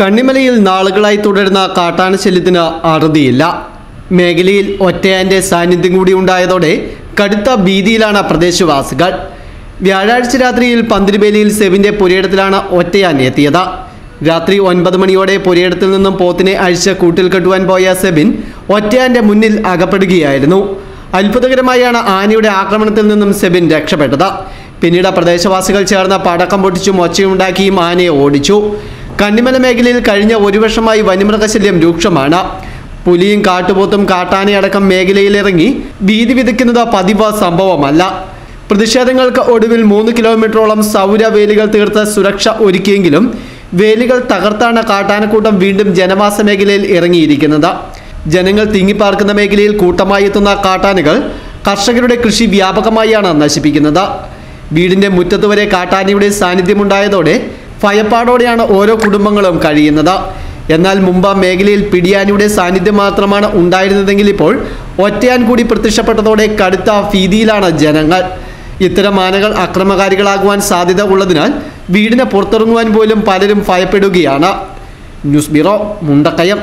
കണ്ണിമലയിൽ നാളുകളായി തുടരുന്ന കാട്ടാന ശല്യത്തിന് അറുതിയില്ല. മേഖലയിൽ ഒറ്റയാന്റെ സാന്നിധ്യം കൂടി ഉണ്ടായതോടെ കടുത്ത ഭീതിയിലാണ് പ്രദേശവാസികൾ. വ്യാഴാഴ്ച രാത്രിയിൽ പന്തിരിവേലിയിൽ സെവിന്റെ പുരയിടത്തിലാണ് ഒറ്റയാൻ എത്തിയത്. രാത്രി ഒൻപത് മണിയോടെ പുരയിടത്തിൽ നിന്നും പോത്തിനെ അഴിച്ച കൂട്ടിൽ കെട്ടുവാൻ പോയ സെബിൻ ഒറ്റയാന്റെ മുന്നിൽ അകപ്പെടുകയായിരുന്നു. അത്ഭുതകരമായാണ് ആനയുടെ ആക്രമണത്തിൽ നിന്നും സെബിൻ രക്ഷപ്പെട്ടത്. പിന്നീട് പ്രദേശവാസികൾ ചേർന്ന് പടക്കം പൊട്ടിച്ചും ഒച്ചയുണ്ടാക്കിയും ആനയെ ഓടിച്ചു. കന്നിമല മേഖലയിൽ കഴിഞ്ഞ ഒരു വർഷമായി വന്യമൃഗശല്യം രൂക്ഷമാണ്. പുലിയും കാട്ടുപോത്തും കാട്ടാനയടക്കം മേഖലയിലിറങ്ങി ഭീതി വിതയ്ക്കുന്നത് പതിവ് സംഭവമല്ല. പ്രതിഷേധങ്ങൾക്ക് ഒടുവിൽ മൂന്ന് കിലോമീറ്ററോളം സൗര വേലികൾ തീർത്ത് സുരക്ഷ ഒരുക്കിയെങ്കിലും വേലികൾ തകർത്താണ് കാട്ടാനക്കൂട്ടം വീണ്ടും ജനവാസ മേഖലയിൽ ഇറങ്ങിയിരിക്കുന്നത്. ജനങ്ങൾ തിങ്ങിപ്പാർക്കുന്ന മേഖലയിൽ കൂട്ടമായി എത്തുന്ന കാട്ടാനകൾ കർഷകരുടെ കൃഷി വ്യാപകമായാണ് നശിപ്പിക്കുന്നത്. വീടിന്റെ മുറ്റത്തുവരെ കാട്ടാനയുടെ സാന്നിധ്യമുണ്ടായതോടെ ഭയപ്പാടോടെയാണ് ഓരോ കുടുംബങ്ങളും കഴിയുന്നത്. എന്നാൽ മുമ്പ് മേഖലയിൽ പിടിയാനിയുടെ സാന്നിധ്യം മാത്രമാണ് ഉണ്ടായിരുന്നതെങ്കിൽ ഇപ്പോൾ ഒറ്റയാൻ കൂടി പ്രത്യക്ഷപ്പെട്ടതോടെ കടുത്ത ഭീതിയിലാണ് ജനങ്ങൾ. ഇത്തരം ആനകൾ അക്രമകാരികളാകുവാൻ സാധ്യത ഉള്ളതിനാൽ വീടിന് പുറത്തിറങ്ങുവാൻ പോലും പലരും ഭയപ്പെടുകയാണ്. News bureau Mundakkayam.